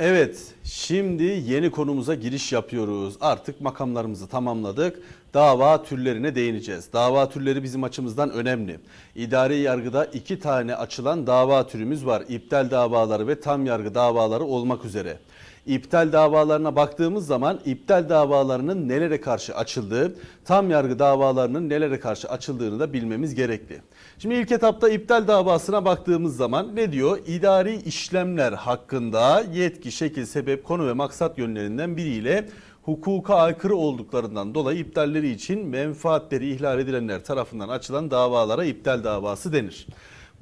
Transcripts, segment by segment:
Evet, şimdi yeni konumuza giriş yapıyoruz. Artık makamlarımızı tamamladık. Dava türlerine değineceğiz. Dava türleri bizim açımızdan önemli. İdari yargıda iki tane açılan dava türümüz var. İptal davaları ve tam yargı davaları olmak üzere. İptal davalarına baktığımız zaman iptal davalarının nelere karşı açıldığı, tam yargı davalarının nelere karşı açıldığını da bilmemiz gerekli. Şimdi ilk etapta iptal davasına baktığımız zaman ne diyor? İdari işlemler hakkında yetki, şekil, sebep, konu ve maksat yönlerinden biriyle hukuka aykırı olduklarından dolayı iptalleri için menfaatleri ihlal edilenler tarafından açılan davalara iptal davası denir.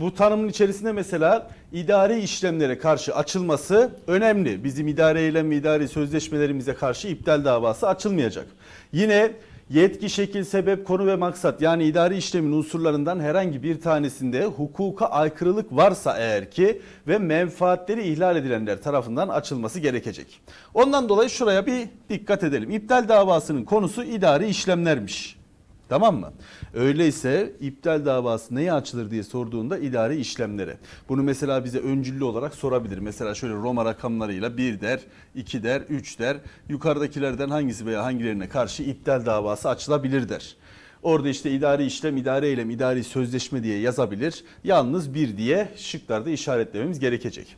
Bu tanımın içerisinde mesela idari işlemlere karşı açılması önemli. Bizim idare eylem ve idari sözleşmelerimize karşı iptal davası açılmayacak. Yine yetki, şekil, sebep, konu ve maksat yani idari işlemin unsurlarından herhangi bir tanesinde hukuka aykırılık varsa eğer ki ve menfaatleri ihlal edilenler tarafından açılması gerekecek. Ondan dolayı şuraya bir dikkat edelim. İptal davasının konusu idari işlemlermiş. Tamam mı? Öyleyse iptal davası neye açılır diye sorduğunda idari işlemlere. Bunu mesela bize öncüllü olarak sorabilir. Mesela şöyle Roma rakamlarıyla 1 der, 2 der, 3 der. Yukarıdakilerden hangisi veya hangilerine karşı iptal davası açılabilir der. Orada işte idari işlem, idari eylem, idari sözleşme diye yazabilir. Yalnız bir diye şıklarda işaretlememiz gerekecek.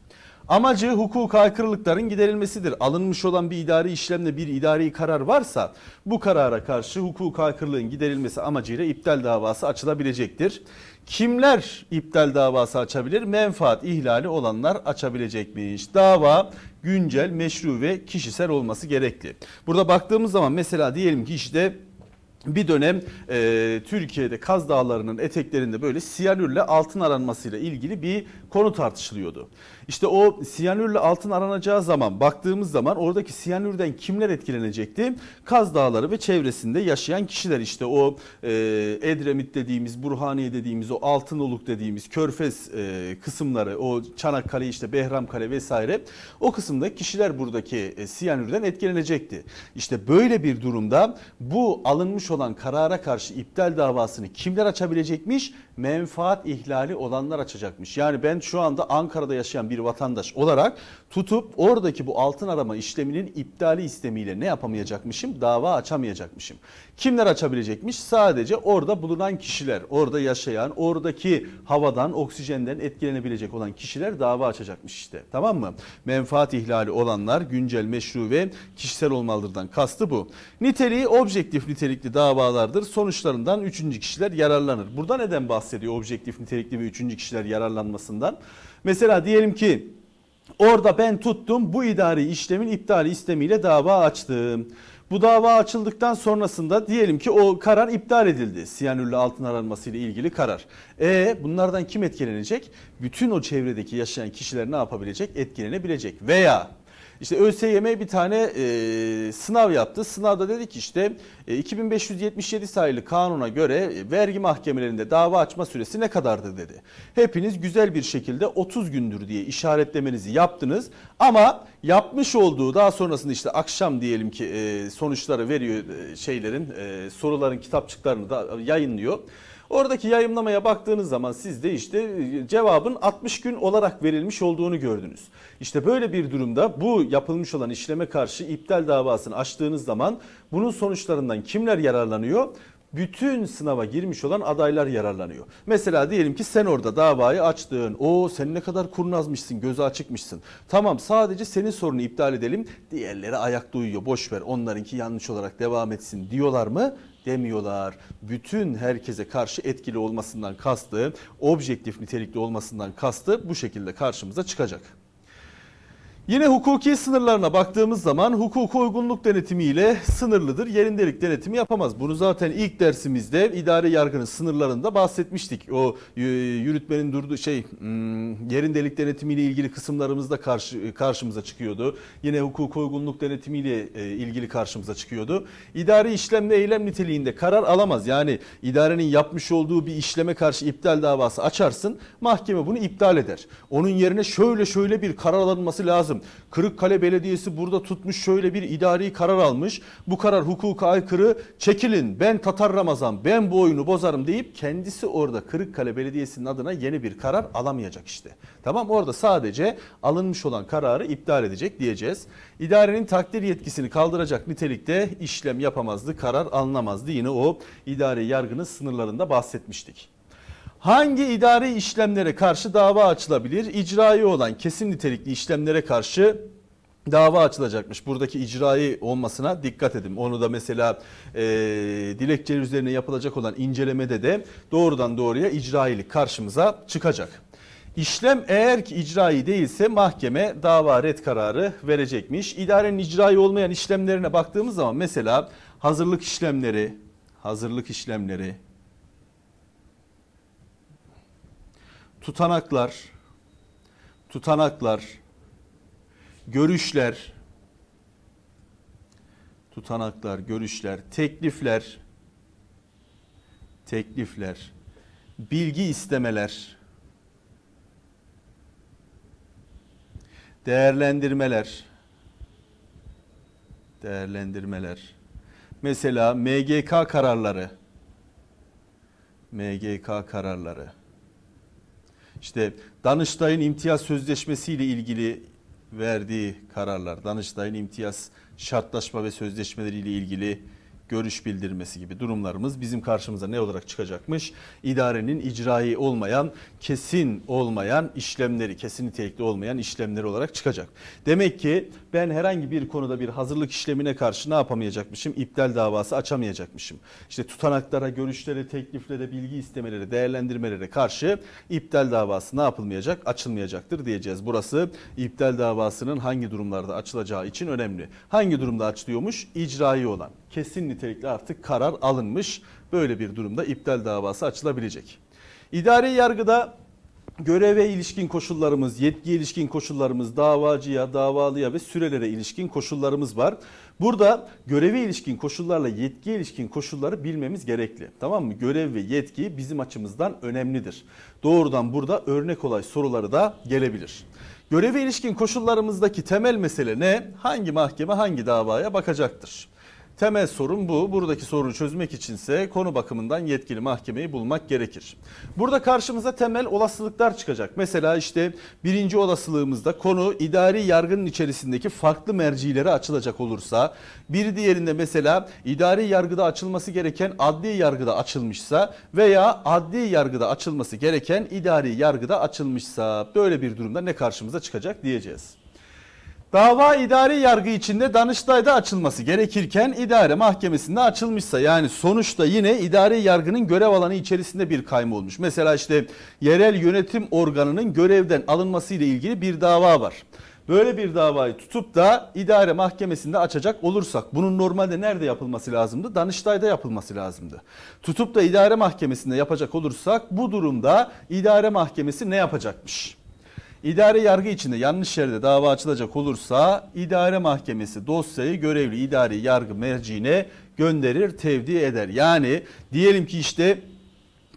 Amacı hukuk aykırılıkların giderilmesidir. Alınmış olan bir idari işlemle bir idari karar varsa bu karara karşı hukuk aykırılığın giderilmesi amacıyla iptal davası açılabilecektir. Kimler iptal davası açabilir? Menfaat ihlali olanlar açabilecekmiş. Dava güncel, meşru ve kişisel olması gerekli. Burada baktığımız zaman mesela diyelim ki işte bir dönem e, Türkiye'de Kaz Dağları'nın eteklerinde böyle siyanürle altın aranmasıyla ilgili bir konu tartışılıyordu. İşte o siyanürle altın aranacağı zaman baktığımız zaman oradaki siyanürden kimler etkilenecekti? Kaz Dağları ve çevresinde yaşayan kişiler işte o e, Edremit dediğimiz, Burhaniye dediğimiz, o Altınoluk dediğimiz Körfez e, kısımları, o Çanakkale işte Behramkale vesaire o kısımda kişiler buradaki e, siyanürden etkilenecekti. İşte böyle bir durumda bu alınmış olan karara karşı iptal davasını kimler açabilecekmiş? Menfaat ihlali olanlar açacakmış. Yani ben şu anda Ankara'da yaşayan bir vatandaş olarak tutup oradaki bu altın arama işleminin iptali istemiyle ne yapamayacakmışım? Dava açamayacakmışım. Kimler açabilecekmiş? Sadece orada bulunan kişiler, orada yaşayan, oradaki havadan, oksijenden etkilenebilecek olan kişiler dava açacakmış işte. Tamam mı? Menfaat ihlali olanlar güncel, meşru ve kişisel olmalıdırdan kastı bu. Niteliği objektif nitelikli davalardır. Sonuçlarından üçüncü kişiler yararlanır. Burada neden bahsediyor objektif nitelikli ve üçüncü kişiler yararlanmasından? Mesela diyelim ki orada ben tuttum bu idari işlemin iptali istemiyle dava açtım. Bu dava açıldıktan sonrasında diyelim ki o karar iptal edildi. Siyanürlü altın aranması ile ilgili karar. E bunlardan kim etkilenecek? Bütün o çevredeki yaşayan kişiler ne yapabilecek? Etkilenebilecek. Veya işte ÖSYM bir tane e, sınav yaptı. Sınavda dedi ki işte e, 2577 sayılı kanuna göre e, vergi mahkemelerinde dava açma süresi ne kadardır dedi. Hepiniz güzel bir şekilde 30 gündür diye işaretlemenizi yaptınız. Ama yapmış olduğu daha sonrasında işte akşam diyelim ki e, sonuçları veriyor e, şeylerin e, soruların kitapçıklarını da yayınlıyor. Oradaki yayınlamaya baktığınız zaman siz de işte e, cevabın 60 gün olarak verilmiş olduğunu gördünüz. İşte böyle bir durumda bu yapılmış olan işleme karşı iptal davasını açtığınız zaman bunun sonuçlarından kimler yararlanıyor? bütün sınava girmiş olan adaylar yararlanıyor. Mesela diyelim ki sen orada davayı açtın. O sen ne kadar kurnazmışsın, gözü açıkmışsın. Tamam sadece senin sorunu iptal edelim. Diğerleri ayakta uyuyor. Boş ver. Onlarınki yanlış olarak devam etsin diyorlar mı? Demiyorlar. Bütün herkese karşı etkili olmasından kastı, objektif nitelikli olmasından kastı bu şekilde karşımıza çıkacak. Yine hukuki sınırlarına baktığımız zaman hukuku uygunluk denetimiyle sınırlıdır. Yerindelik denetimi yapamaz. Bunu zaten ilk dersimizde idare yargının sınırlarında bahsetmiştik. O yürütmenin durduğu şey hmm, yerindelik denetimiyle ilgili kısımlarımızda karşı, karşımıza çıkıyordu. Yine hukuku uygunluk denetimiyle e, ilgili karşımıza çıkıyordu. İdari işlemle eylem niteliğinde karar alamaz. Yani idarenin yapmış olduğu bir işleme karşı iptal davası açarsın. Mahkeme bunu iptal eder. Onun yerine şöyle şöyle bir karar alınması lazım lazım. Kırıkkale Belediyesi burada tutmuş şöyle bir idari karar almış. Bu karar hukuka aykırı. Çekilin ben Tatar Ramazan ben bu oyunu bozarım deyip kendisi orada Kırıkkale Belediyesi'nin adına yeni bir karar alamayacak işte. Tamam orada sadece alınmış olan kararı iptal edecek diyeceğiz. İdarenin takdir yetkisini kaldıracak nitelikte işlem yapamazdı, karar alınamazdı. Yine o idari yargının sınırlarında bahsetmiştik. Hangi idari işlemlere karşı dava açılabilir? İcrai olan kesin nitelikli işlemlere karşı dava açılacakmış. Buradaki icrai olmasına dikkat edin. Onu da mesela e, dilekçeler üzerine yapılacak olan incelemede de doğrudan doğruya icrailik karşımıza çıkacak. İşlem eğer ki icrai değilse mahkeme dava red kararı verecekmiş. İdarenin icrai olmayan işlemlerine baktığımız zaman mesela hazırlık işlemleri, hazırlık işlemleri, tutanaklar, tutanaklar, görüşler, tutanaklar, görüşler, teklifler, teklifler, bilgi istemeler, değerlendirmeler, değerlendirmeler. Mesela MGK kararları, MGK kararları. İşte Danıştay'ın imtiyaz sözleşmesi ile ilgili verdiği kararlar, Danıştay'ın imtiyaz şartlaşma ve sözleşmeleri ile ilgili görüş bildirmesi gibi durumlarımız bizim karşımıza ne olarak çıkacakmış? İdarenin icrai olmayan, kesin olmayan işlemleri, kesin nitelikli olmayan işlemleri olarak çıkacak. Demek ki ben herhangi bir konuda bir hazırlık işlemine karşı ne yapamayacakmışım? İptal davası açamayacakmışım. İşte tutanaklara, görüşlere, tekliflere, bilgi istemelere, değerlendirmelere karşı iptal davası ne yapılmayacak? Açılmayacaktır diyeceğiz. Burası iptal davasının hangi durumlarda açılacağı için önemli. Hangi durumda açılıyormuş? İcrai olan kesin nitelikli artık karar alınmış. Böyle bir durumda iptal davası açılabilecek. İdari yargıda göreve ilişkin koşullarımız, yetki ilişkin koşullarımız, davacıya, davalıya ve sürelere ilişkin koşullarımız var. Burada göreve ilişkin koşullarla yetki ilişkin koşulları bilmemiz gerekli. Tamam mı? Görev ve yetki bizim açımızdan önemlidir. Doğrudan burada örnek olay soruları da gelebilir. Göreve ilişkin koşullarımızdaki temel mesele ne? Hangi mahkeme hangi davaya bakacaktır? Temel sorun bu. Buradaki sorunu çözmek içinse konu bakımından yetkili mahkemeyi bulmak gerekir. Burada karşımıza temel olasılıklar çıkacak. Mesela işte birinci olasılığımızda konu idari yargının içerisindeki farklı mercilere açılacak olursa, bir diğerinde mesela idari yargıda açılması gereken adli yargıda açılmışsa veya adli yargıda açılması gereken idari yargıda açılmışsa böyle bir durumda ne karşımıza çıkacak diyeceğiz. Dava idari yargı içinde Danıştay'da açılması gerekirken idare mahkemesinde açılmışsa yani sonuçta yine idari yargının görev alanı içerisinde bir kayma olmuş. Mesela işte yerel yönetim organının görevden alınması ile ilgili bir dava var. Böyle bir davayı tutup da idare mahkemesinde açacak olursak bunun normalde nerede yapılması lazımdı? Danıştay'da yapılması lazımdı. Tutup da idare mahkemesinde yapacak olursak bu durumda idare mahkemesi ne yapacakmış? İdare yargı içinde yanlış yerde dava açılacak olursa idare mahkemesi dosyayı görevli idari yargı merciine gönderir, tevdi eder. Yani diyelim ki işte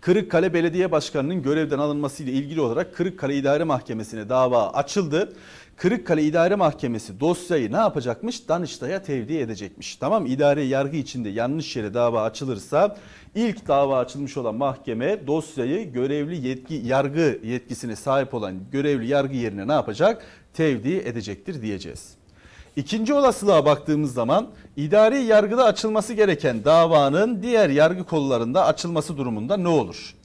Kırıkkale Belediye Başkanı'nın görevden alınması ile ilgili olarak Kırıkkale İdare Mahkemesi'ne dava açıldı. Kırıkkale İdare Mahkemesi dosyayı ne yapacakmış? Danıştay'a tevdi edecekmiş. Tamam idare yargı içinde yanlış yere dava açılırsa ilk dava açılmış olan mahkeme dosyayı görevli yetki yargı yetkisine sahip olan görevli yargı yerine ne yapacak? Tevdi edecektir diyeceğiz. İkinci olasılığa baktığımız zaman idari yargıda açılması gereken davanın diğer yargı kollarında açılması durumunda ne olur?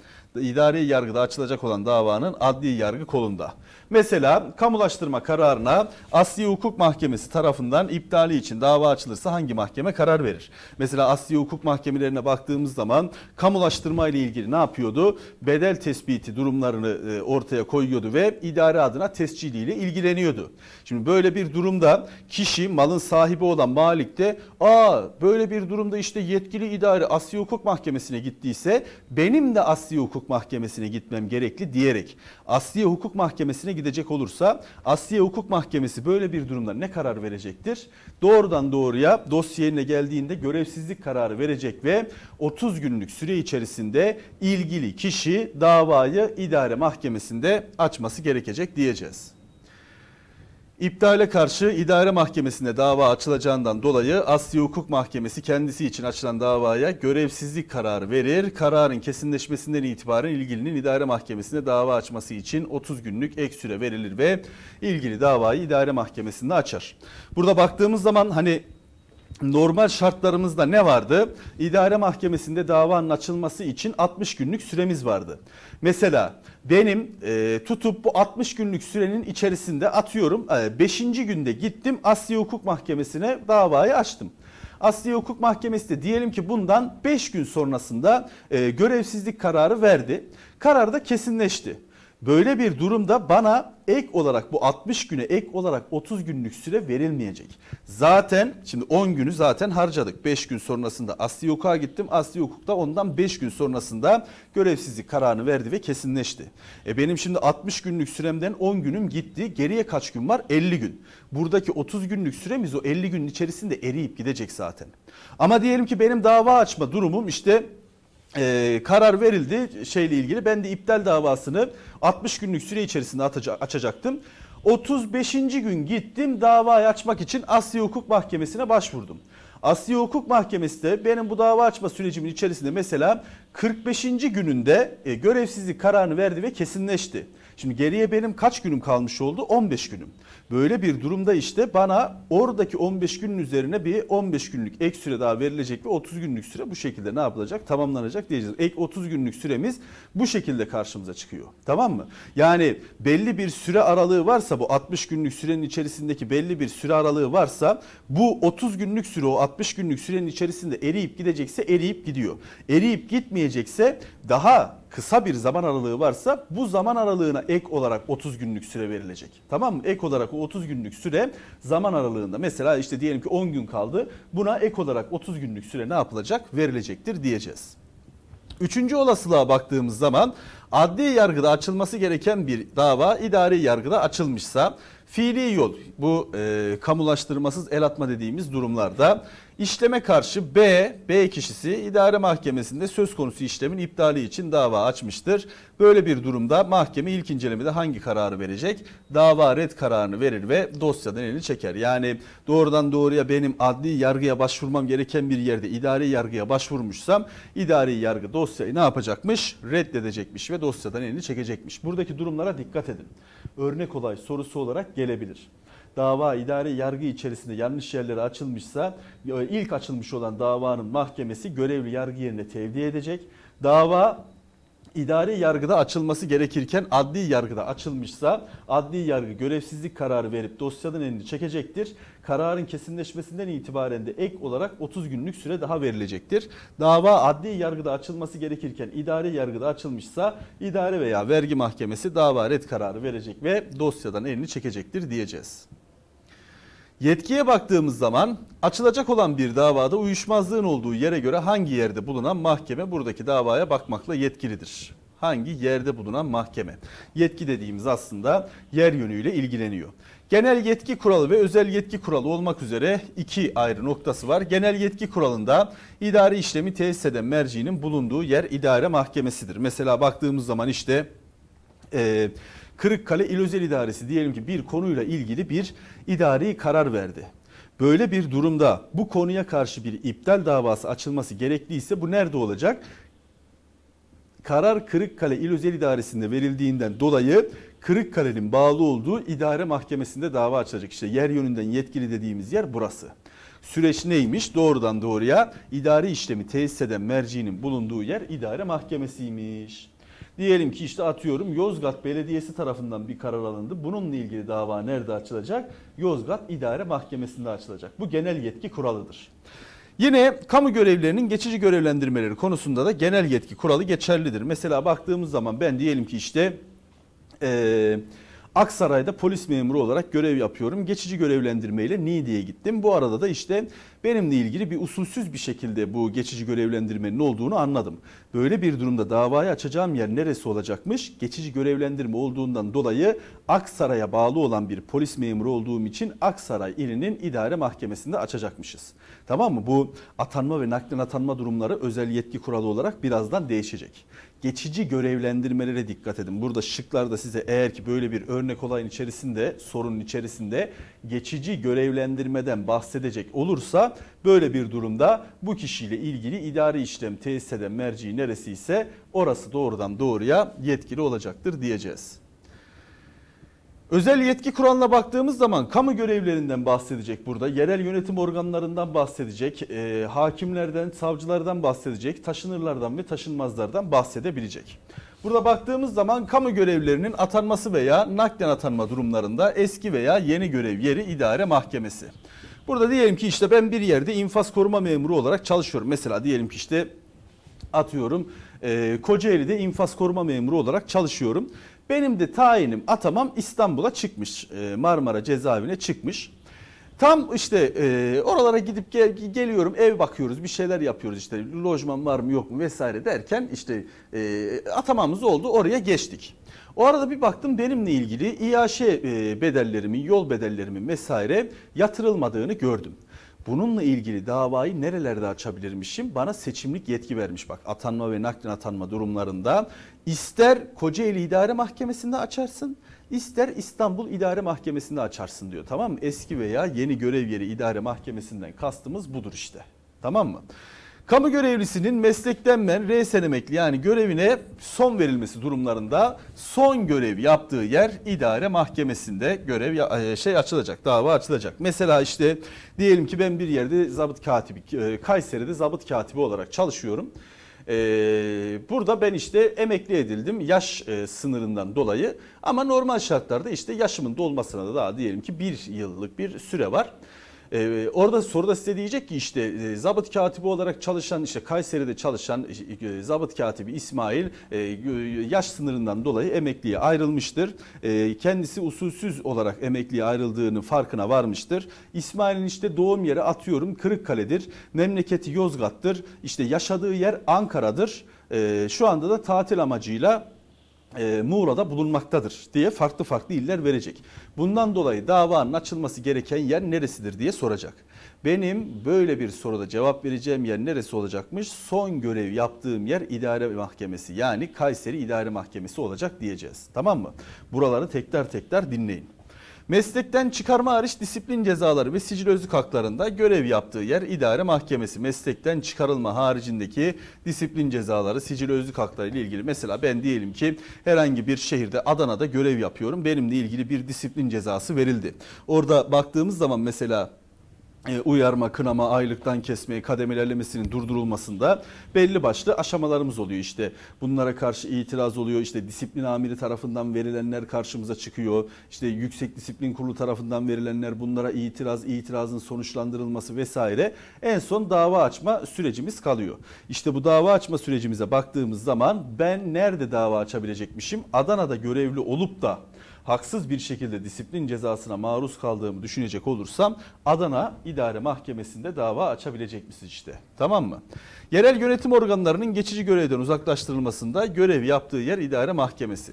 İdari yargıda açılacak olan davanın adli yargı kolunda. Mesela kamulaştırma kararına Asli Hukuk Mahkemesi tarafından iptali için dava açılırsa hangi mahkeme karar verir? Mesela Asli Hukuk Mahkemelerine baktığımız zaman kamulaştırma ile ilgili ne yapıyordu? Bedel tespiti durumlarını e, ortaya koyuyordu ve idare adına tesciliyle ilgileniyordu. Şimdi böyle bir durumda kişi malın sahibi olan malik de aa böyle bir durumda işte yetkili idare Asli Hukuk Mahkemesi'ne gittiyse benim de Asli Hukuk Mahkemesi'ne gitmem gerekli diyerek Asli Hukuk Mahkemesi'ne gidecek olursa Asliye Hukuk Mahkemesi böyle bir durumda ne karar verecektir? Doğrudan doğruya dosya geldiğinde görevsizlik kararı verecek ve 30 günlük süre içerisinde ilgili kişi davayı idare mahkemesinde açması gerekecek diyeceğiz. İptale karşı idare mahkemesinde dava açılacağından dolayı Asya Hukuk Mahkemesi kendisi için açılan davaya görevsizlik kararı verir. Kararın kesinleşmesinden itibaren ilgilinin idare mahkemesinde dava açması için 30 günlük ek süre verilir ve ilgili davayı idare mahkemesinde açar. Burada baktığımız zaman hani normal şartlarımızda ne vardı? İdare mahkemesinde davanın açılması için 60 günlük süremiz vardı. Mesela benim e, tutup bu 60 günlük sürenin içerisinde atıyorum 5. E, günde gittim Asya Hukuk Mahkemesi'ne davayı açtım. Asya Hukuk Mahkemesi de diyelim ki bundan 5 gün sonrasında e, görevsizlik kararı verdi. Karar da kesinleşti. Böyle bir durumda bana ek olarak bu 60 güne ek olarak 30 günlük süre verilmeyecek. Zaten şimdi 10 günü zaten harcadık. 5 gün sonrasında Asli Hukuk'a gittim. Asli Hukuk'ta ondan 5 gün sonrasında görevsizlik kararını verdi ve kesinleşti. E benim şimdi 60 günlük süremden 10 günüm gitti. Geriye kaç gün var? 50 gün. Buradaki 30 günlük süremiz o 50 günün içerisinde eriyip gidecek zaten. Ama diyelim ki benim dava açma durumum işte e, karar verildi şeyle ilgili. Ben de iptal davasını 60 günlük süre içerisinde açacaktım. 35. gün gittim davayı açmak için Asya Hukuk Mahkemesi'ne başvurdum. Asya Hukuk Mahkemesi de benim bu dava açma sürecimin içerisinde mesela 45. gününde e, görevsizlik kararını verdi ve kesinleşti. Şimdi geriye benim kaç günüm kalmış oldu? 15 günüm. Böyle bir durumda işte bana oradaki 15 günün üzerine bir 15 günlük ek süre daha verilecek ve 30 günlük süre bu şekilde ne yapılacak? Tamamlanacak diyeceğiz. Ek 30 günlük süremiz bu şekilde karşımıza çıkıyor. Tamam mı? Yani belli bir süre aralığı varsa bu 60 günlük sürenin içerisindeki belli bir süre aralığı varsa bu 30 günlük süre o 60 günlük sürenin içerisinde eriyip gidecekse eriyip gidiyor. Eriyip gitmeyecekse daha kısa bir zaman aralığı varsa bu zaman aralığına ek olarak 30 günlük süre verilecek. Tamam mı? Ek olarak o 30 günlük süre zaman aralığında mesela işte diyelim ki 10 gün kaldı. Buna ek olarak 30 günlük süre ne yapılacak? Verilecektir diyeceğiz. Üçüncü olasılığa baktığımız zaman adli yargıda açılması gereken bir dava idari yargıda açılmışsa fiili yol bu e, kamulaştırmasız el atma dediğimiz durumlarda İşleme karşı B, B kişisi idare mahkemesinde söz konusu işlemin iptali için dava açmıştır. Böyle bir durumda mahkeme ilk incelemede hangi kararı verecek? Dava red kararını verir ve dosyadan elini çeker. Yani doğrudan doğruya benim adli yargıya başvurmam gereken bir yerde idari yargıya başvurmuşsam idari yargı dosyayı ne yapacakmış? Reddedecekmiş ve dosyadan elini çekecekmiş. Buradaki durumlara dikkat edin. Örnek olay sorusu olarak gelebilir dava idare yargı içerisinde yanlış yerlere açılmışsa ilk açılmış olan davanın mahkemesi görevli yargı yerine tevdi edecek. Dava idari yargıda açılması gerekirken adli yargıda açılmışsa adli yargı görevsizlik kararı verip dosyadan elini çekecektir. Kararın kesinleşmesinden itibaren de ek olarak 30 günlük süre daha verilecektir. Dava adli yargıda açılması gerekirken idari yargıda açılmışsa idare veya vergi mahkemesi dava red kararı verecek ve dosyadan elini çekecektir diyeceğiz. Yetkiye baktığımız zaman açılacak olan bir davada uyuşmazlığın olduğu yere göre hangi yerde bulunan mahkeme buradaki davaya bakmakla yetkilidir? Hangi yerde bulunan mahkeme? Yetki dediğimiz aslında yer yönüyle ilgileniyor. Genel yetki kuralı ve özel yetki kuralı olmak üzere iki ayrı noktası var. Genel yetki kuralında idari işlemi tesis eden mercinin bulunduğu yer idare mahkemesidir. Mesela baktığımız zaman işte... E, Kırıkkale İl Özel İdaresi diyelim ki bir konuyla ilgili bir idari karar verdi. Böyle bir durumda bu konuya karşı bir iptal davası açılması gerekliyse bu nerede olacak? Karar Kırıkkale İl Özel İdaresi'nde verildiğinden dolayı Kırıkkale'nin bağlı olduğu idare mahkemesinde dava açılacak. İşte yer yönünden yetkili dediğimiz yer burası. Süreç neymiş? Doğrudan doğruya idari işlemi tesis eden mercinin bulunduğu yer idare mahkemesiymiş. Diyelim ki işte atıyorum Yozgat Belediyesi tarafından bir karar alındı. Bununla ilgili dava nerede açılacak? Yozgat İdare Mahkemesi'nde açılacak. Bu genel yetki kuralıdır. Yine kamu görevlerinin geçici görevlendirmeleri konusunda da genel yetki kuralı geçerlidir. Mesela baktığımız zaman ben diyelim ki işte eee Aksaray'da polis memuru olarak görev yapıyorum. Geçici görevlendirmeyle Niğde'ye gittim. Bu arada da işte benimle ilgili bir usulsüz bir şekilde bu geçici görevlendirmenin olduğunu anladım. Böyle bir durumda davayı açacağım yer neresi olacakmış? Geçici görevlendirme olduğundan dolayı Aksaray'a bağlı olan bir polis memuru olduğum için Aksaray ilinin idare mahkemesinde açacakmışız. Tamam mı? Bu atanma ve naklen atanma durumları özel yetki kuralı olarak birazdan değişecek geçici görevlendirmelere dikkat edin. Burada şıklarda size eğer ki böyle bir örnek olayın içerisinde, sorunun içerisinde geçici görevlendirmeden bahsedecek olursa böyle bir durumda bu kişiyle ilgili idari işlem tesis eden merci neresi ise orası doğrudan doğruya yetkili olacaktır diyeceğiz. Özel yetki kuralına baktığımız zaman kamu görevlerinden bahsedecek burada. Yerel yönetim organlarından bahsedecek, e, hakimlerden, savcılardan bahsedecek, taşınırlardan ve taşınmazlardan bahsedebilecek. Burada baktığımız zaman kamu görevlerinin atanması veya naklen atanma durumlarında eski veya yeni görev yeri idare mahkemesi. Burada diyelim ki işte ben bir yerde infaz koruma memuru olarak çalışıyorum. Mesela diyelim ki işte atıyorum e, Kocaeli'de infaz koruma memuru olarak çalışıyorum. Benim de tayinim atamam İstanbul'a çıkmış. E, Marmara cezaevine çıkmış. Tam işte e, oralara gidip gel, geliyorum ev bakıyoruz bir şeyler yapıyoruz işte lojman var mı yok mu vesaire derken işte e, atamamız oldu oraya geçtik. O arada bir baktım benimle ilgili İAŞ e, bedellerimin yol bedellerimin vesaire yatırılmadığını gördüm. Bununla ilgili davayı nerelerde açabilirmişim? Bana seçimlik yetki vermiş bak atanma ve naklen atanma durumlarında. ister Kocaeli İdare Mahkemesi'nde açarsın, ister İstanbul İdare Mahkemesi'nde açarsın diyor. Tamam mı? Eski veya yeni görev yeri İdare Mahkemesi'nden kastımız budur işte. Tamam mı? Kamu görevlisinin meslekten men resen emekli yani görevine son verilmesi durumlarında son görev yaptığı yer idare mahkemesinde görev e, şey açılacak, dava açılacak. Mesela işte diyelim ki ben bir yerde zabıt katibi, e, Kayseri'de zabıt katibi olarak çalışıyorum. Ee, burada ben işte emekli edildim yaş e, sınırından dolayı ama normal şartlarda işte yaşımın dolmasına da daha diyelim ki bir yıllık bir süre var. Ee, orada soruda size diyecek ki işte e, zabıt katibi olarak çalışan işte Kayseri'de çalışan e, zabıt katibi İsmail e, yaş sınırından dolayı emekliye ayrılmıştır. E, kendisi usulsüz olarak emekliye ayrıldığını farkına varmıştır. İsmail'in işte doğum yeri atıyorum Kırıkkale'dir. Memleketi Yozgat'tır. İşte yaşadığı yer Ankara'dır. E, şu anda da tatil amacıyla e, Muğla'da bulunmaktadır diye farklı farklı iller verecek. Bundan dolayı davanın açılması gereken yer neresidir diye soracak. Benim böyle bir soruda cevap vereceğim yer neresi olacakmış? Son görev yaptığım yer idare mahkemesi yani Kayseri İdare Mahkemesi olacak diyeceğiz. Tamam mı? Buraları tekrar tekrar dinleyin. Meslekten çıkarma hariç disiplin cezaları ve sicil özlük haklarında görev yaptığı yer idare mahkemesi. Meslekten çıkarılma haricindeki disiplin cezaları, sicil özlük hakları ile ilgili. Mesela ben diyelim ki herhangi bir şehirde Adana'da görev yapıyorum. Benimle ilgili bir disiplin cezası verildi. Orada baktığımız zaman mesela uyarma, kınama, aylıktan kesmeyi, kademelerlemesinin durdurulmasında belli başlı aşamalarımız oluyor. İşte bunlara karşı itiraz oluyor. İşte disiplin amiri tarafından verilenler karşımıza çıkıyor. İşte yüksek disiplin kurulu tarafından verilenler bunlara itiraz, itirazın sonuçlandırılması vesaire. En son dava açma sürecimiz kalıyor. İşte bu dava açma sürecimize baktığımız zaman ben nerede dava açabilecekmişim? Adana'da görevli olup da haksız bir şekilde disiplin cezasına maruz kaldığımı düşünecek olursam Adana İdare Mahkemesi'nde dava açabilecek misiniz işte. Tamam mı? Yerel yönetim organlarının geçici görevden uzaklaştırılmasında görev yaptığı yer idare mahkemesi.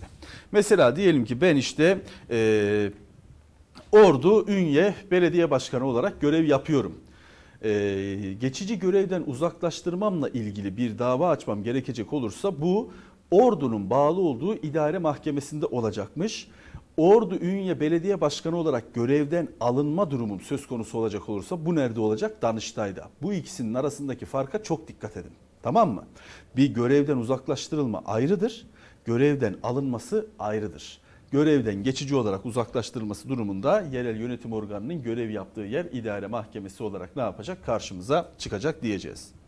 Mesela diyelim ki ben işte e, Ordu Ünye Belediye Başkanı olarak görev yapıyorum. Ee, geçici görevden uzaklaştırmamla ilgili bir dava açmam gerekecek olursa bu ordunun bağlı olduğu idare mahkemesinde olacakmış. Ordu Ünye Belediye Başkanı olarak görevden alınma durumum söz konusu olacak olursa bu nerede olacak? Danıştay'da. Bu ikisinin arasındaki farka çok dikkat edin. Tamam mı? Bir görevden uzaklaştırılma ayrıdır. Görevden alınması ayrıdır. Görevden geçici olarak uzaklaştırılması durumunda yerel yönetim organının görev yaptığı yer idare mahkemesi olarak ne yapacak? Karşımıza çıkacak diyeceğiz.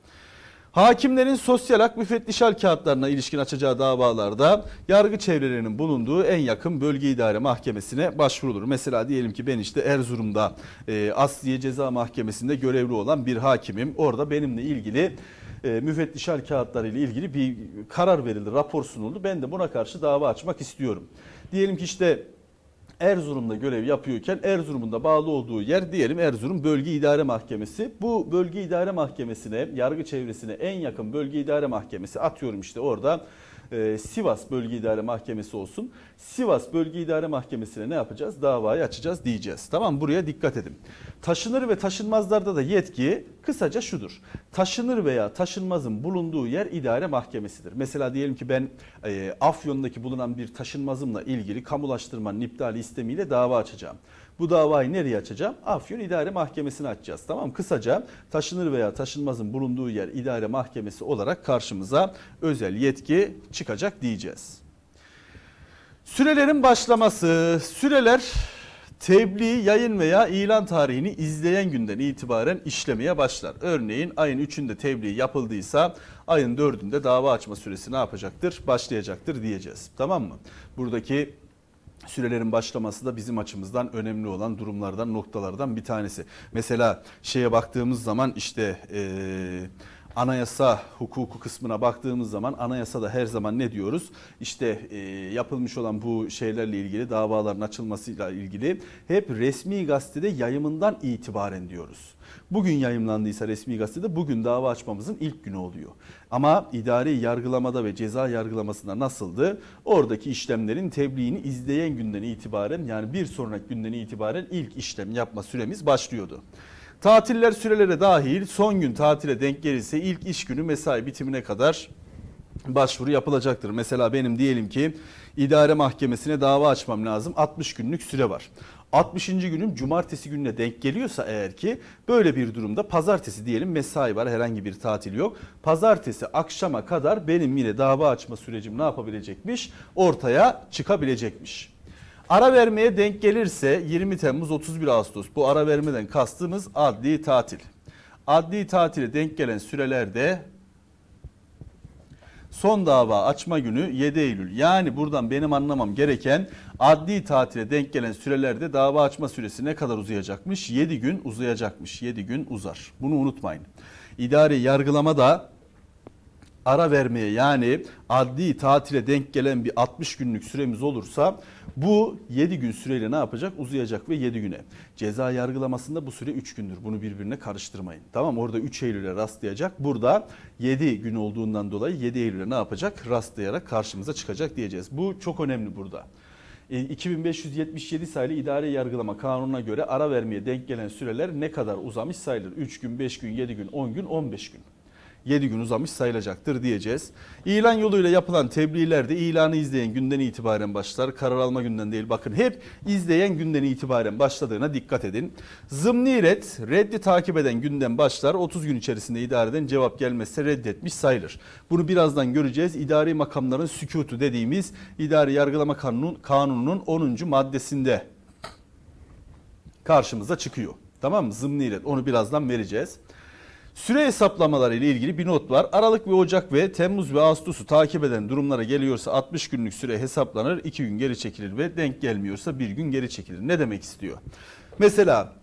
Hakimlerin sosyal hak müfettişal kağıtlarına ilişkin açacağı davalarda yargı çevrelerinin bulunduğu en yakın bölge idare mahkemesine başvurulur. Mesela diyelim ki ben işte Erzurum'da e, Asliye Ceza Mahkemesi'nde görevli olan bir hakimim. Orada benimle ilgili e, müfettişal kağıtları ile ilgili bir karar verildi, rapor sunuldu. Ben de buna karşı dava açmak istiyorum. Diyelim ki işte Erzurum'da görev yapıyorken Erzurum'un da bağlı olduğu yer diyelim Erzurum Bölge İdare Mahkemesi. Bu Bölge İdare Mahkemesi'ne, yargı çevresine en yakın Bölge İdare Mahkemesi atıyorum işte orada e, Sivas Bölge İdare Mahkemesi olsun. Sivas Bölge İdare Mahkemesi'ne ne yapacağız? Davayı açacağız diyeceğiz. Tamam buraya dikkat edin. Taşınır ve taşınmazlarda da yetki kısaca şudur. Taşınır veya taşınmazın bulunduğu yer idare mahkemesidir. Mesela diyelim ki ben e, Afyon'daki bulunan bir taşınmazımla ilgili kamulaştırmanın iptali istemiyle dava açacağım. Bu davayı nereye açacağım? Afyon İdare Mahkemesi'ne açacağız. Tamam Kısaca taşınır veya taşınmazın bulunduğu yer idare mahkemesi olarak karşımıza özel yetki çıkacak diyeceğiz. Sürelerin başlaması. Süreler tebliğ, yayın veya ilan tarihini izleyen günden itibaren işlemeye başlar. Örneğin ayın 3'ünde tebliğ yapıldıysa ayın 4'ünde dava açma süresi ne yapacaktır? Başlayacaktır diyeceğiz. Tamam mı? Buradaki sürelerin başlaması da bizim açımızdan önemli olan durumlardan, noktalardan bir tanesi. Mesela şeye baktığımız zaman işte... Ee, anayasa hukuku kısmına baktığımız zaman anayasada her zaman ne diyoruz? İşte e, yapılmış olan bu şeylerle ilgili davaların açılmasıyla ilgili hep resmi gazetede yayımından itibaren diyoruz. Bugün yayımlandıysa resmi gazetede bugün dava açmamızın ilk günü oluyor. Ama idari yargılamada ve ceza yargılamasında nasıldı? Oradaki işlemlerin tebliğini izleyen günden itibaren yani bir sonraki günden itibaren ilk işlem yapma süremiz başlıyordu. Tatiller sürelere dahil son gün tatile denk gelirse ilk iş günü mesai bitimine kadar başvuru yapılacaktır. Mesela benim diyelim ki idare mahkemesine dava açmam lazım 60 günlük süre var. 60. günüm cumartesi gününe denk geliyorsa eğer ki böyle bir durumda pazartesi diyelim mesai var herhangi bir tatil yok. Pazartesi akşama kadar benim yine dava açma sürecim ne yapabilecekmiş? Ortaya çıkabilecekmiş. Ara vermeye denk gelirse 20 Temmuz 31 Ağustos bu ara vermeden kastımız adli tatil. Adli tatile denk gelen sürelerde son dava açma günü 7 Eylül. Yani buradan benim anlamam gereken adli tatile denk gelen sürelerde dava açma süresi ne kadar uzayacakmış? 7 gün uzayacakmış. 7 gün uzar. Bunu unutmayın. İdari yargılama da ara vermeye yani adli tatile denk gelen bir 60 günlük süremiz olursa bu 7 gün süreyle ne yapacak? Uzayacak ve 7 güne. Ceza yargılamasında bu süre 3 gündür. Bunu birbirine karıştırmayın. Tamam orada 3 Eylül'e rastlayacak. Burada 7 gün olduğundan dolayı 7 Eylül'e ne yapacak? Rastlayarak karşımıza çıkacak diyeceğiz. Bu çok önemli burada. 2577 e, sayılı idare yargılama kanununa göre ara vermeye denk gelen süreler ne kadar uzamış sayılır? 3 gün, 5 gün, 7 gün, 10 gün, 15 gün. 7 gün uzamış sayılacaktır diyeceğiz. İlan yoluyla yapılan tebliğler de ilanı izleyen günden itibaren başlar. Karar alma günden değil bakın hep izleyen günden itibaren başladığına dikkat edin. Zımni red, reddi takip eden günden başlar. 30 gün içerisinde idareden cevap gelmezse reddetmiş sayılır. Bunu birazdan göreceğiz. İdari makamların sükutu dediğimiz idari yargılama kanunun, kanununun 10. maddesinde karşımıza çıkıyor. Tamam mı? Zımni red onu birazdan vereceğiz. Süre hesaplamaları ile ilgili bir not var. Aralık ve Ocak ve Temmuz ve Ağustos'u takip eden durumlara geliyorsa 60 günlük süre hesaplanır. 2 gün geri çekilir ve denk gelmiyorsa 1 gün geri çekilir. Ne demek istiyor? Mesela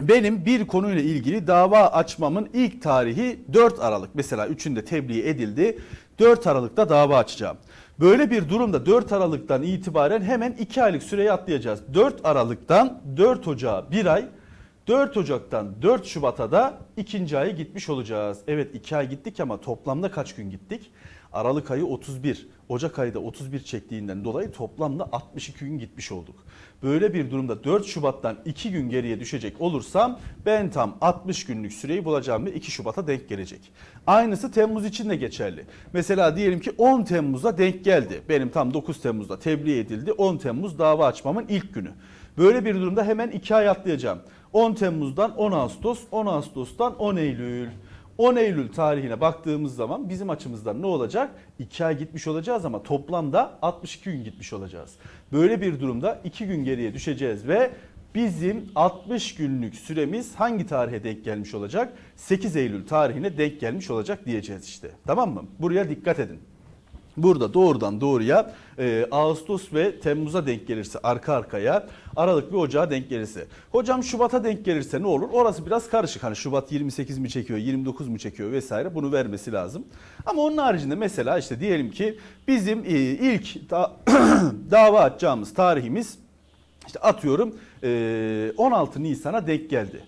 benim bir konuyla ilgili dava açmamın ilk tarihi 4 Aralık. Mesela 3'ünde tebliğ edildi. 4 Aralık'ta dava açacağım. Böyle bir durumda 4 Aralık'tan itibaren hemen 2 aylık süreyi atlayacağız. 4 Aralık'tan 4 Ocağı 1 ay 4 Ocak'tan 4 Şubat'a da ikinci ayı gitmiş olacağız. Evet 2 ay gittik ama toplamda kaç gün gittik? Aralık ayı 31, Ocak ayı da 31 çektiğinden dolayı toplamda 62 gün gitmiş olduk. Böyle bir durumda 4 Şubat'tan 2 gün geriye düşecek olursam ben tam 60 günlük süreyi bulacağım ve 2 Şubat'a denk gelecek. Aynısı Temmuz için de geçerli. Mesela diyelim ki 10 Temmuz'a denk geldi. Benim tam 9 Temmuz'da tebliğ edildi. 10 Temmuz dava açmamın ilk günü. Böyle bir durumda hemen 2 ay atlayacağım. 10 Temmuz'dan 10 Ağustos, 10 Ağustos'tan 10 Eylül. 10 Eylül tarihine baktığımız zaman bizim açımızdan ne olacak? 2 ay gitmiş olacağız ama toplamda 62 gün gitmiş olacağız. Böyle bir durumda 2 gün geriye düşeceğiz ve bizim 60 günlük süremiz hangi tarihe denk gelmiş olacak? 8 Eylül tarihine denk gelmiş olacak diyeceğiz işte. Tamam mı? Buraya dikkat edin. Burada doğrudan doğruya e, Ağustos ve Temmuz'a denk gelirse arka arkaya Aralık ve Ocağa denk gelirse. Hocam Şubat'a denk gelirse ne olur? Orası biraz karışık. Hani Şubat 28 mi çekiyor 29 mu çekiyor vesaire bunu vermesi lazım. Ama onun haricinde mesela işte diyelim ki bizim e, ilk da, dava açacağımız tarihimiz işte atıyorum e, 16 Nisan'a denk geldi.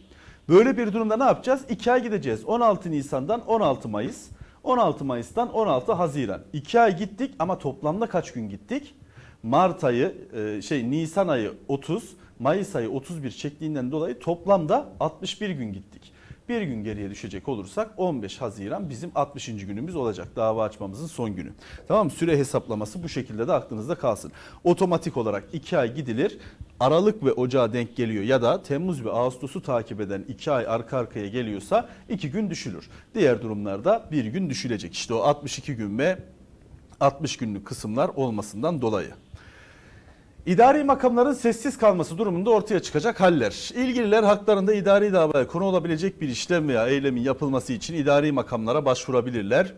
Böyle bir durumda ne yapacağız? 2 ay gideceğiz. 16 Nisan'dan 16 Mayıs. 16 Mayıs'tan 16 Haziran. 2 ay gittik ama toplamda kaç gün gittik? Mart ayı e, şey Nisan ayı 30, Mayıs ayı 31 çektiğinden dolayı toplamda 61 gün gittik. Bir gün geriye düşecek olursak 15 Haziran bizim 60. günümüz olacak. Dava açmamızın son günü. Tamam Süre hesaplaması bu şekilde de aklınızda kalsın. Otomatik olarak 2 ay gidilir. Aralık ve Ocağa denk geliyor ya da Temmuz ve Ağustos'u takip eden 2 ay arka arkaya geliyorsa 2 gün düşülür. Diğer durumlarda 1 gün düşülecek. İşte o 62 gün ve 60 günlük kısımlar olmasından dolayı. İdari makamların sessiz kalması durumunda ortaya çıkacak haller. İlgililer haklarında idari davaya konu olabilecek bir işlem veya eylemin yapılması için idari makamlara başvurabilirler.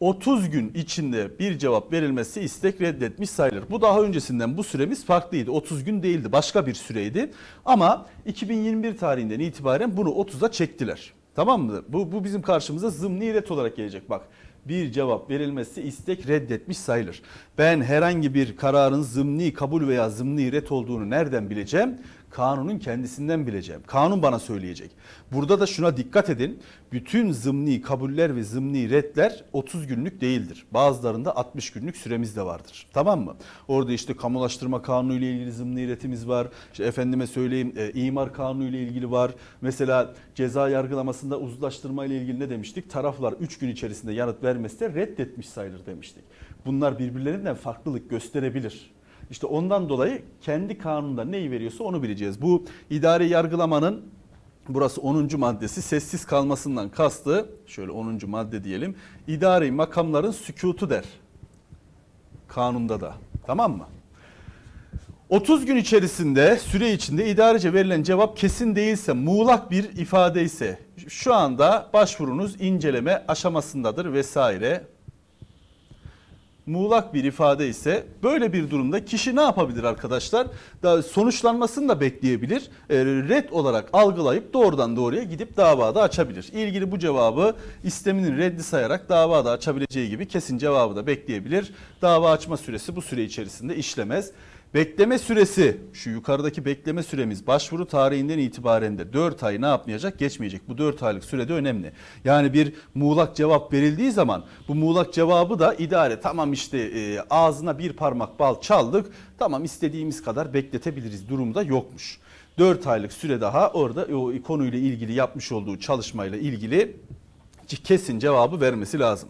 30 gün içinde bir cevap verilmesi istek reddetmiş sayılır. Bu daha öncesinden bu süremiz farklıydı. 30 gün değildi başka bir süreydi. Ama 2021 tarihinden itibaren bunu 30'a çektiler. Tamam mı? Bu, bu bizim karşımıza zımni ret olarak gelecek bak bir cevap verilmesi istek reddetmiş sayılır. Ben herhangi bir kararın zımni kabul veya zımni ret olduğunu nereden bileceğim? Kanunun kendisinden bileceğim. Kanun bana söyleyecek. Burada da şuna dikkat edin. Bütün zımni kabuller ve zımni retler 30 günlük değildir. Bazılarında 60 günlük süremiz de vardır. Tamam mı? Orada işte kamulaştırma kanunu ile ilgili zımni retimiz var. İşte efendime söyleyeyim e, imar kanunu ile ilgili var. Mesela ceza yargılamasında uzlaştırma ile ilgili ne demiştik? Taraflar 3 gün içerisinde yanıt vermesi de reddetmiş sayılır demiştik. Bunlar birbirlerinden farklılık gösterebilir. İşte ondan dolayı kendi kanunda neyi veriyorsa onu bileceğiz. Bu idari yargılamanın burası 10. maddesi sessiz kalmasından kastı şöyle 10. madde diyelim. İdari makamların sükutu der. Kanunda da. Tamam mı? 30 gün içerisinde süre içinde idarece verilen cevap kesin değilse, muğlak bir ifade ise şu anda başvurunuz inceleme aşamasındadır vesaire muğlak bir ifade ise böyle bir durumda kişi ne yapabilir arkadaşlar? Daha sonuçlanmasını da bekleyebilir. E, red olarak algılayıp doğrudan doğruya gidip davada açabilir. İlgili bu cevabı isteminin reddi sayarak davada açabileceği gibi kesin cevabı da bekleyebilir. Dava açma süresi bu süre içerisinde işlemez. Bekleme süresi şu yukarıdaki bekleme süremiz başvuru tarihinden itibaren de 4 ay ne yapmayacak geçmeyecek. Bu 4 aylık sürede önemli. Yani bir muğlak cevap verildiği zaman bu muğlak cevabı da idare tamam işte e, ağzına bir parmak bal çaldık tamam istediğimiz kadar bekletebiliriz durumda yokmuş. 4 aylık süre daha orada o konuyla ilgili yapmış olduğu çalışmayla ilgili kesin cevabı vermesi lazım.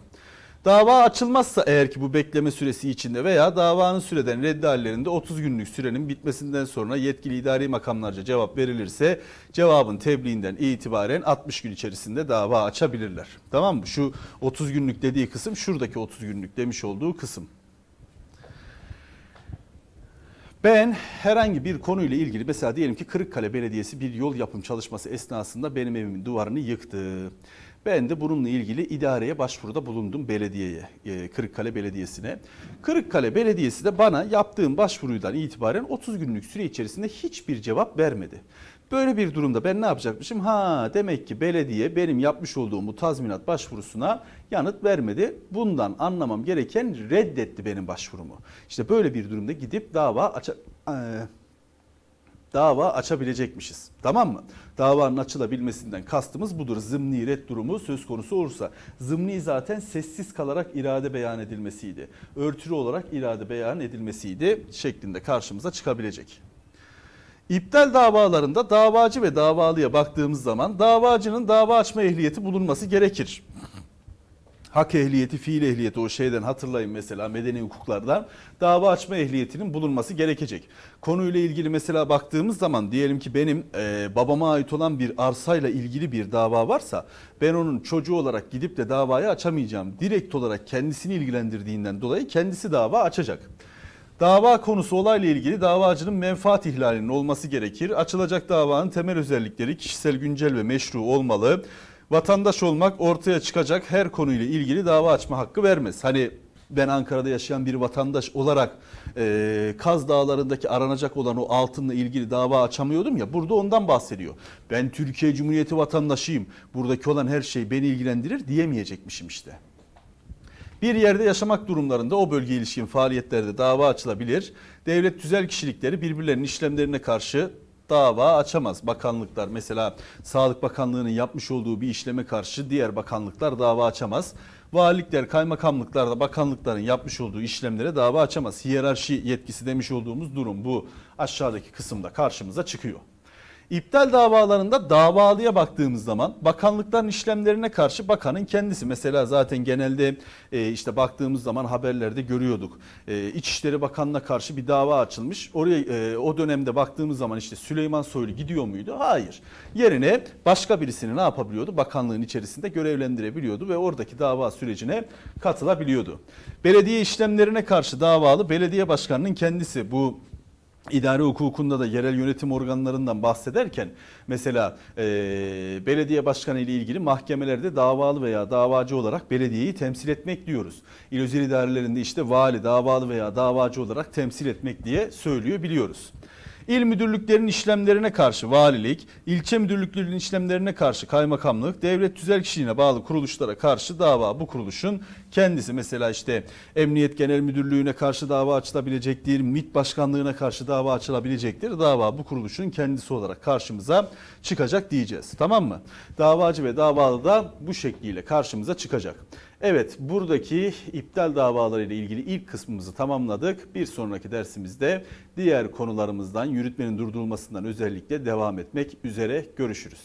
Dava açılmazsa eğer ki bu bekleme süresi içinde veya davanın süreden reddi hallerinde 30 günlük sürenin bitmesinden sonra yetkili idari makamlarca cevap verilirse cevabın tebliğinden itibaren 60 gün içerisinde dava açabilirler. Tamam mı? Şu 30 günlük dediği kısım şuradaki 30 günlük demiş olduğu kısım. Ben herhangi bir konuyla ilgili mesela diyelim ki Kırıkkale Belediyesi bir yol yapım çalışması esnasında benim evimin duvarını yıktı. Ben de bununla ilgili idareye başvuruda bulundum belediyeye, e, Kırıkkale Belediyesi'ne. Kırıkkale Belediyesi de bana yaptığım başvurudan itibaren 30 günlük süre içerisinde hiçbir cevap vermedi. Böyle bir durumda ben ne yapacakmışım? Ha demek ki belediye benim yapmış olduğum bu tazminat başvurusuna yanıt vermedi. Bundan anlamam gereken reddetti benim başvurumu. İşte böyle bir durumda gidip dava aç dava açabilecekmişiz. Tamam mı? Davanın açılabilmesinden kastımız budur. Zımni red durumu söz konusu olursa. Zımni zaten sessiz kalarak irade beyan edilmesiydi. Örtülü olarak irade beyan edilmesiydi şeklinde karşımıza çıkabilecek. İptal davalarında davacı ve davalıya baktığımız zaman davacının dava açma ehliyeti bulunması gerekir hak ehliyeti, fiil ehliyeti o şeyden hatırlayın mesela medeni hukuklardan dava açma ehliyetinin bulunması gerekecek. Konuyla ilgili mesela baktığımız zaman diyelim ki benim e, babama ait olan bir arsayla ilgili bir dava varsa ben onun çocuğu olarak gidip de davayı açamayacağım. Direkt olarak kendisini ilgilendirdiğinden dolayı kendisi dava açacak. Dava konusu olayla ilgili davacının menfaat ihlalinin olması gerekir. Açılacak davanın temel özellikleri kişisel, güncel ve meşru olmalı vatandaş olmak ortaya çıkacak her konuyla ilgili dava açma hakkı vermez. Hani ben Ankara'da yaşayan bir vatandaş olarak e, Kaz Dağları'ndaki aranacak olan o altınla ilgili dava açamıyordum ya burada ondan bahsediyor. Ben Türkiye Cumhuriyeti vatandaşıyım buradaki olan her şey beni ilgilendirir diyemeyecekmişim işte. Bir yerde yaşamak durumlarında o bölgeye ilişkin faaliyetlerde dava açılabilir. Devlet tüzel kişilikleri birbirlerinin işlemlerine karşı dava açamaz. Bakanlıklar mesela Sağlık Bakanlığı'nın yapmış olduğu bir işleme karşı diğer bakanlıklar dava açamaz. Valilikler, kaymakamlıklar da bakanlıkların yapmış olduğu işlemlere dava açamaz. Hiyerarşi yetkisi demiş olduğumuz durum bu aşağıdaki kısımda karşımıza çıkıyor. İptal davalarında davalıya baktığımız zaman bakanlıkların işlemlerine karşı bakanın kendisi mesela zaten genelde e, işte baktığımız zaman haberlerde görüyorduk. E, İçişleri Bakanı'na karşı bir dava açılmış. Oraya e, o dönemde baktığımız zaman işte Süleyman Soylu gidiyor muydu? Hayır. Yerine başka birisini ne yapabiliyordu? Bakanlığın içerisinde görevlendirebiliyordu ve oradaki dava sürecine katılabiliyordu. Belediye işlemlerine karşı davalı belediye başkanının kendisi bu İdare hukukunda da yerel yönetim organlarından bahsederken mesela e, belediye başkanı ile ilgili mahkemelerde davalı veya davacı olarak belediyeyi temsil etmek diyoruz. İl özel idarelerinde işte vali davalı veya davacı olarak temsil etmek diye söylüyor biliyoruz. İl müdürlüklerinin işlemlerine karşı valilik, ilçe müdürlüklerinin işlemlerine karşı kaymakamlık, devlet tüzel kişiliğine bağlı kuruluşlara karşı dava bu kuruluşun kendisi mesela işte Emniyet Genel Müdürlüğü'ne karşı dava açılabilecektir, MİT Başkanlığı'na karşı dava açılabilecektir. Dava bu kuruluşun kendisi olarak karşımıza çıkacak diyeceğiz. Tamam mı? Davacı ve davalı da bu şekliyle karşımıza çıkacak. Evet buradaki iptal davaları ile ilgili ilk kısmımızı tamamladık. Bir sonraki dersimizde diğer konularımızdan yürütmenin durdurulmasından özellikle devam etmek üzere görüşürüz.